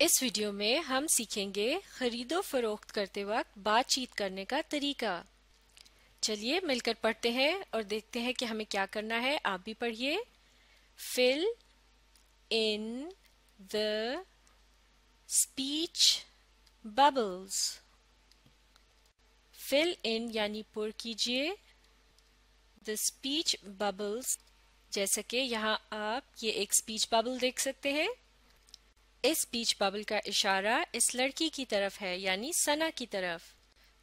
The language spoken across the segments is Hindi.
इस वीडियो में हम सीखेंगे खरीदो फरोख्त करते वक्त बातचीत करने का तरीका। चलिए मिलकर पढ़ते हैं और देखते हैं कि हमें क्या करना है। आप भी पढ़िए। Fill in the speech bubbles fill in यानी पुर कीजिए। द स्पीच बबल्स जैसे कि यहाँ आप ये एक स्पीच बबल देख सकते हैं। इस स्पीच बबल का इशारा इस लड़की की तरफ़ है, यानी सना की तरफ़।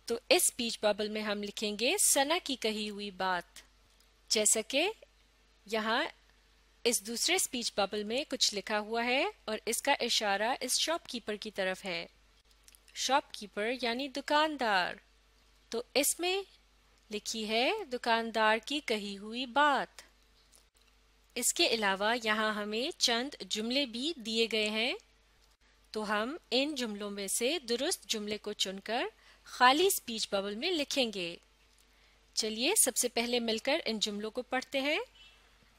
तो इस स्पीच बबल में हम लिखेंगे, सना की कही हुई बात। जैसा कि यहाँ इस दूसरे स्पीच बबल में कुछ लिखा हुआ है और इसका इशारा इस शॉपकीपर की तरफ़ है। शॉपकीपर यानी दुकानदार। तो इसमें लिखी है, दुकानदार की कही हुई बात। इसके अलावा यहाँ हमें चंद जुमले भी दिए गए हैं। तो हम इन जुमलों में से दुरुस्त जुमले को चुनकर खाली स्पीच बबल में लिखेंगे। चलिए सबसे पहले मिलकर इन जुमलों को पढ़ते हैं।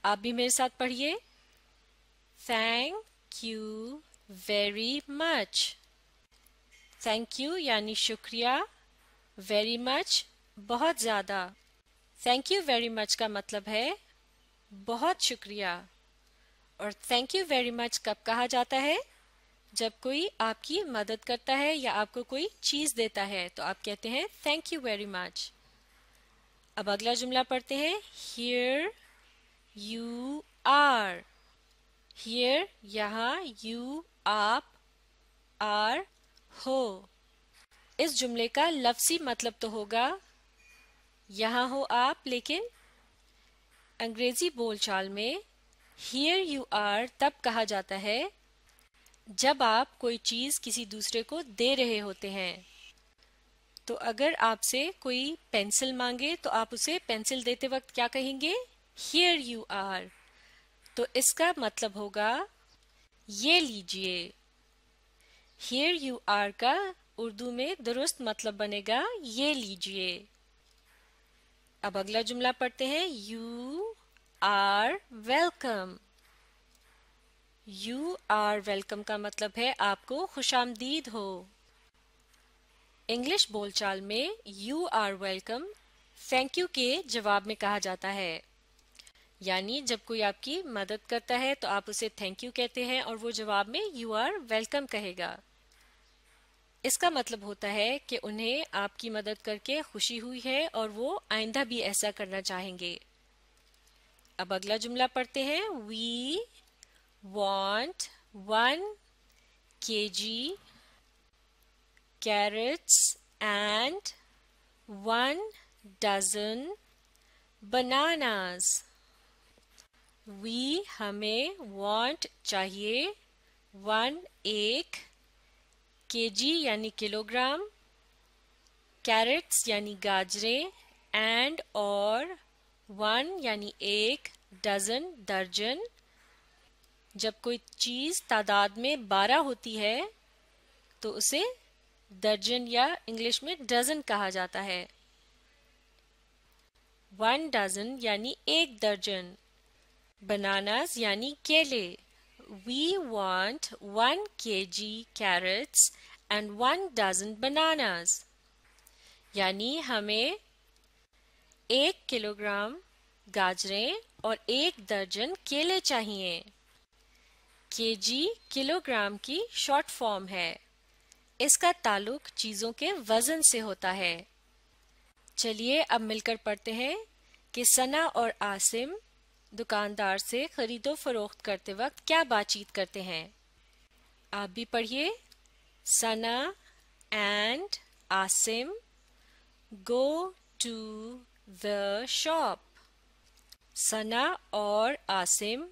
आप भी मेरे साथ पढ़िए। Thank you very much thank you यानी शुक्रिया वेरी मच बहुत ज़्यादा। थैंक यू वेरी मच का मतलब है बहुत शुक्रिया। और थैंक यू वेरी मच कब कहा जाता है? जब कोई आपकी मदद करता है या आपको कोई चीज़ देता है तो आप कहते हैं थैंक यू वेरी मच अब अगला जुमला पढ़ते हैं हियर यू आर हियर यहाँ यू आप आर हो। इस जुमले का लफ्सी मतलब तो होगा, यहाँ हो आप, लेकिन अंग्रेज़ी बोलचाल में हियर यू आर तब कहा जाता है जब आप कोई चीज़ किसी दूसरे को दे रहे होते हैं तो अगर आपसे कोई पेंसिल मांगे तो आप उसे पेंसिल देते वक्त क्या कहेंगे? हियर यू आर तो इसका मतलब होगा, ये लीजिए। हियर यू आर का उर्दू में दुरुस्त मतलब बनेगा, ये लीजिए. अब अगला जुमला पढ़ते हैं you are welcome you are welcome का मतलब है आपको खुशामदीद हो। इंग्लिश बोलचाल में you are welcome thank you के जवाब में कहा जाता है। यानी जब कोई आपकी मदद करता है तो आप उसे थैंक यू कहते हैं और वो जवाब में यू आर वेलकम कहेगा। इसका मतलब होता है कि उन्हें आपकी मदद करके खुशी हुई है और वो आइंदा भी ऐसा करना चाहेंगे। अब अगला जुमला पढ़ते हैं। We one K G carrots and one dozen bananas we हमें वॉन्ट चाहिए वन एक केजी यानी किलोग्राम कैरेट्स यानी गाजरें एंड और वन यानी एक डजन दर्जन जब कोई चीज़ तादाद में बारह होती है तो उसे दर्जन या इंग्लिश में डजन कहा जाता है। वन डजन यानी एक दर्जन। बनानास यानी केले। We we want 1 kg carrots and 1 dozen bananas यानी हमें एक किलोग्राम गाजरें और एक दर्जन केले चाहिए। केजी किलोग्राम की शॉर्ट फॉर्म है। इसका ताल्लुक चीज़ों के वज़न से होता है। चलिए अब मिलकर पढ़ते हैं कि सना और आसिम दुकानदार से खरीदो फरोख्त करते वक्त क्या बातचीत करते हैं। आप भी पढ़िए। Sana and Asim go to the shop Sana और आसिम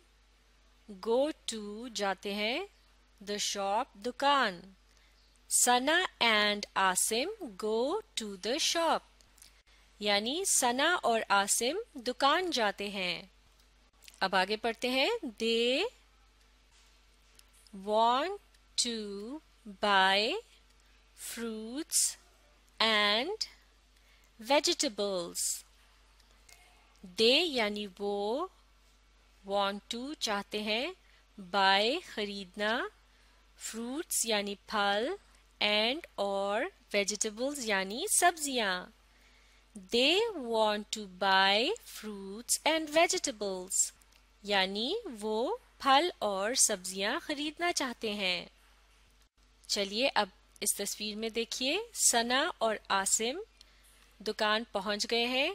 गो टू जाते हैं द शॉप दुकान। Sana and Asim go to the shop यानी सना और आसिम दुकान जाते हैं। अब आगे पढ़ते हैं। They want to buy fruits and vegetables they यानी वो वॉन्ट टू चाहते हैं बाय खरीदना फ्रूट्स यानी फल एंड और वेजिटेबल्स यानी सब्ज़ियाँ। They want to buy fruits and vegetables यानी वो फल और सब्ज़ियाँ खरीदना चाहते हैं। चलिए अब इस तस्वीर में देखिए, सना और आसिम दुकान पहुँच गए हैं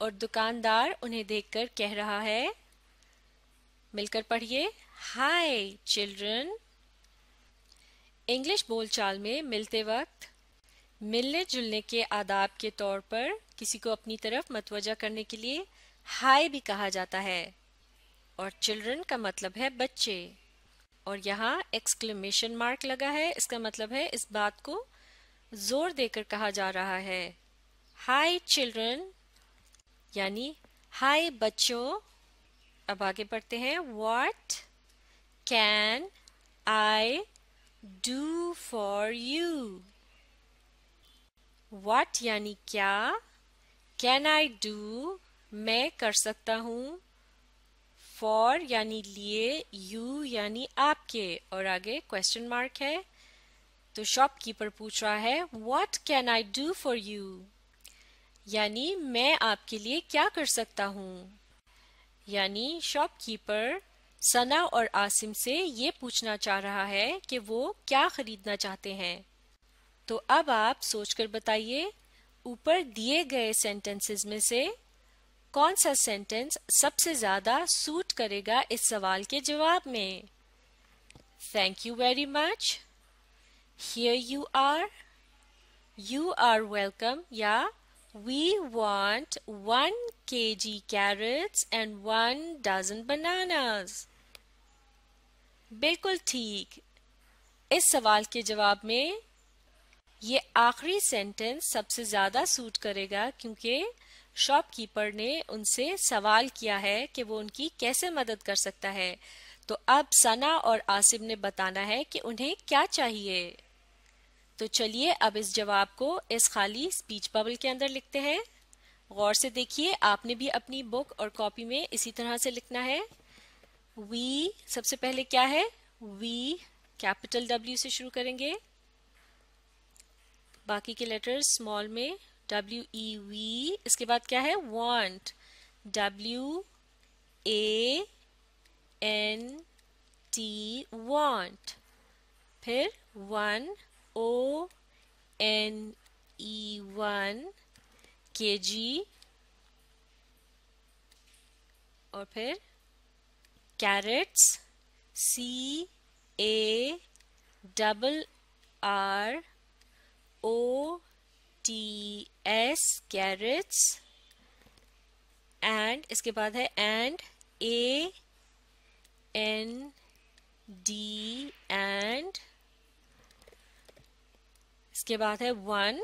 और दुकानदार उन्हें देखकर कह रहा है मिलकर पढ़िए। हाय चिल्ड्रन इंग्लिश बोलचाल में मिलते वक्त, मिलने जुलने के आदाब के तौर पर किसी को अपनी तरफ़ मतवजा करने के लिए हाय भी कहा जाता है। और चिल्ड्रन का मतलब है बच्चे। और यहाँ एक्सक्लेमेशन मार्क लगा है। इसका मतलब है इस बात को ज़ोर देकर कहा जा रहा है। हाय चिल्ड्रन यानी हाय बच्चों। अब आगे बढ़ते हैं। What can I do for you what यानी क्या? कैन आई डू मैं कर सकता हूँ। फॉर यानी लिए यू यानी आपके। और आगे क्वेश्चन मार्क है। तो शॉपकीपर पूछ रहा है what can I do for you यानी मैं आपके लिए क्या कर सकता हूँ? यानी शॉपकीपर सना और आसिम से ये पूछना चाह रहा है कि वो क्या खरीदना चाहते हैं। तो अब आप सोचकर बताइए, ऊपर दिए गए सेंटेंसेस में से कौन सा सेंटेंस सबसे ज़्यादा सूट करेगा इस सवाल के जवाब में? Thank you very much here you are you are welcome या we want 1 kg carrots and 1 dozen bananas. बिल्कुल ठीक। इस सवाल के जवाब में ये आखिरी सेंटेंस सबसे ज़्यादा सूट करेगा क्योंकि शॉपकीपर ने उनसे सवाल किया है कि वो उनकी कैसे मदद कर सकता है। तो अब सना और आसिम ने बताना है कि उन्हें क्या चाहिए। तो चलिए अब इस जवाब को इस खाली स्पीच बबल के अंदर लिखते हैं। गौर से देखिए, आपने भी अपनी बुक और कॉपी में इसी तरह से लिखना है। वी सबसे पहले क्या है? वी कैपिटल डब्ल्यू से शुरू करेंगे। बाकी के लेटर्स स्मॉल में डब्ल्यू ई वी इसके बाद क्या है? Want W A N T want फिर वन O N E 1 जी। और फिर carrots C A double R O T S carrots and इसके बाद है and A N D and इसके बाद है वन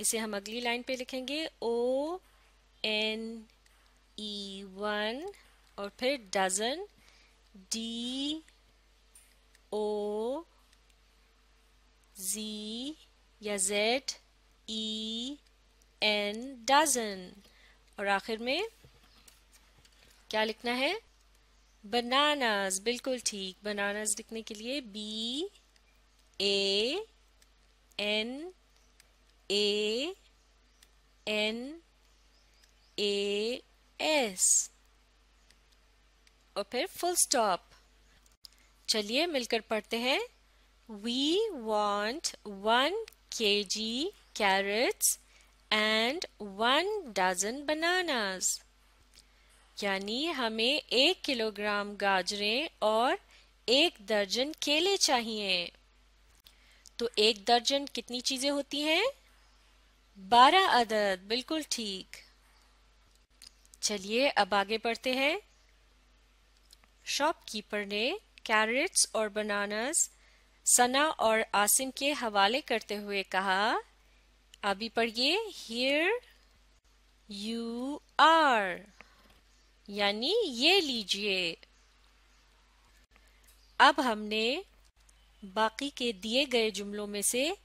इसे हम अगली लाइन पे लिखेंगे ओ एन ई वन और फिर डजन डी ओ जी या जेड ई एन डजन और आखिर में क्या लिखना है? बनानास बिल्कुल ठीक। बनानास लिखने के लिए B A N A N A S और फिर फुल स्टॉप चलिए मिलकर पढ़ते हैं. We want one K G carrots and one dozen bananas यानी हमें एक किलोग्राम गाजरें और एक दर्जन केले चाहिए. तो एक दर्जन कितनी चीज़ें होती हैं? बारह अदद, बिल्कुल ठीक। चलिए, अब आगे बढ़ते हैं। शॉपकीपर ने कैरेट्स और बनानास सना और आसिम के हवाले करते हुए कहा, अभी पढ़िए हियर यू आर यानी, ये लीजिए। अब हमने बाकी के दिए गए जुमलों में से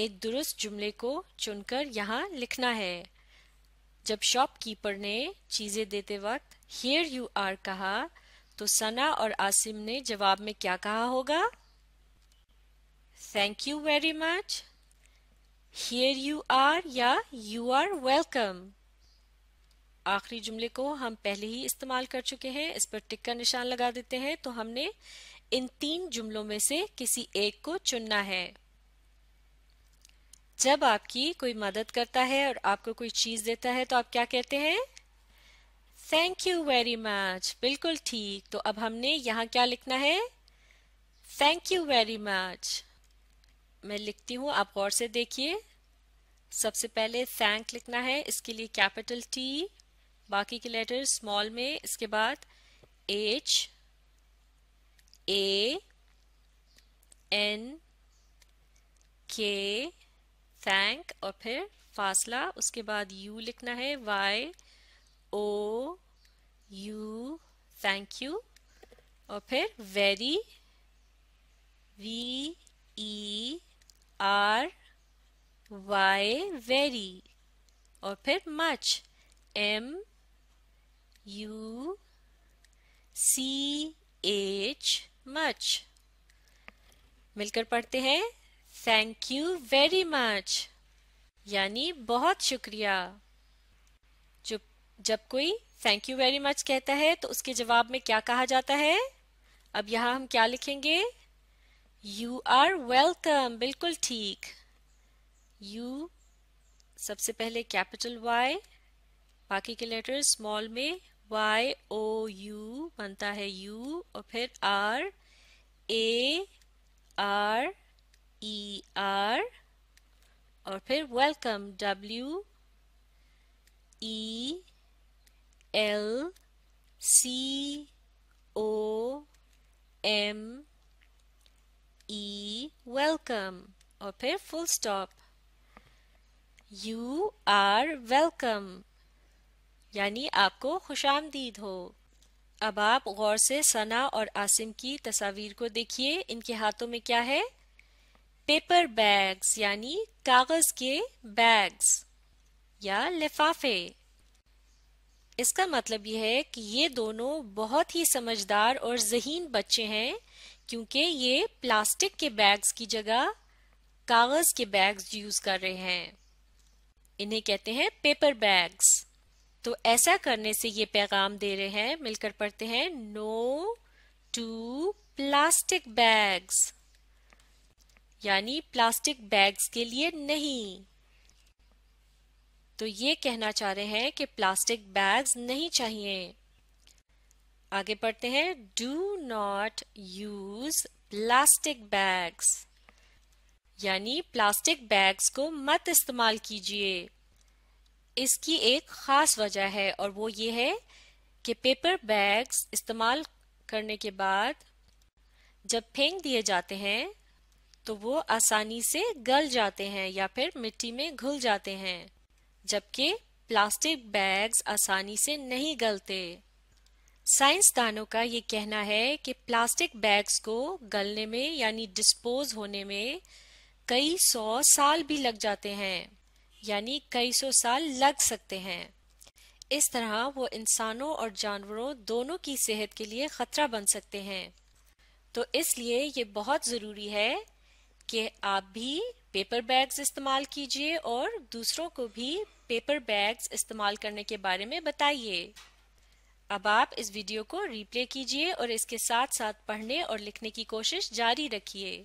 एक दुरुस्त जुमले को चुनकर यहाँ लिखना है। जब शॉपकीपर ने चीज़ें देते वक्त हियर यू आर कहा तो सना और आसिम ने जवाब में क्या कहा होगा? Thank you very much here you are या यू आर वेलकम आखिरी जुमले को हम पहले ही इस्तेमाल कर चुके हैं। इस पर टिक का निशान लगा देते हैं। तो हमने इन तीन जुमलों में से किसी एक को चुनना है। जब आपकी कोई मदद करता है और आपको कोई चीज़ देता है तो आप क्या कहते हैं? थैंक यू वेरी मच बिल्कुल ठीक। तो अब हमने यहाँ क्या लिखना है? थैंक यू वेरी मच मैं लिखती हूँ, आप गौर से देखिए। सबसे पहले थैंक लिखना है, इसके लिए कैपिटल टी बाकी के लेटर स्मॉल में, इसके बाद H A N K thank और फिर फासला, उसके बाद यू लिखना है Y O U thank you और फिर very V E R Y very और फिर much M U C H much मिलकर पढ़ते हैं। थैंक यू वेरी मच यानी बहुत शुक्रिया। जो, जब कोई थैंक यू वेरी मच कहता है तो उसके जवाब में क्या कहा जाता है? अब यहाँ हम क्या लिखेंगे? यू आर वेलकम बिल्कुल ठीक। यू सबसे पहले कैपिटल वाई बाकी के लेटर स्मॉल में वाई ओ यू बनता है यू और फिर are A R E are और फिर welcome W E L C O M E welcome और फिर full stop you are welcome यानी आपको खुश आमदीद हो। अब आप गौर से सना और आसिम की तस्वीर को देखिए। इनके हाथों में क्या है? पेपर बैग्स, यानी कागज़ के बैग्स या लिफाफे। इसका मतलब यह है कि ये दोनों बहुत ही समझदार और जहीन बच्चे हैं, क्योंकि ये प्लास्टिक के बैग्स की जगह कागज़ के बैग्स यूज़ कर रहे हैं। इन्हें कहते हैं पेपर बैग्स। तो ऐसा करने से ये पैगाम दे रहे हैं, मिलकर पढ़ते हैं नो टू प्लास्टिक बैग्स यानी प्लास्टिक बैग्स के लिए नहीं। तो ये कहना चाह रहे हैं कि प्लास्टिक बैग्स नहीं चाहिए। आगे पढ़ते हैं do not use plastic bags यानी प्लास्टिक बैग्स को मत इस्तेमाल कीजिए। इसकी एक खास वजह है और वो ये है कि पेपर बैग्स इस्तेमाल करने के बाद जब फेंक दिए जाते हैं तो वो आसानी से गल जाते हैं या फिर मिट्टी में घुल जाते हैं, जबकि प्लास्टिक बैग्स आसानी से नहीं गलते। साइंसदानों का ये कहना है कि प्लास्टिक बैग्स को गलने में यानी डिस्पोज होने में कई सौ साल भी लग जाते हैं, यानी कई सौ साल लग सकते हैं। इस तरह वो इंसानों और जानवरों दोनों की सेहत के लिए खतरा बन सकते हैं। तो इसलिए ये बहुत ज़रूरी है कि आप भी पेपर बैग्स इस्तेमाल कीजिए और दूसरों को भी पेपर बैग्स इस्तेमाल करने के बारे में बताइए। अब आप इस वीडियो को रिप्ले कीजिए और इसके साथ साथ पढ़ने और लिखने की कोशिश जारी रखिए।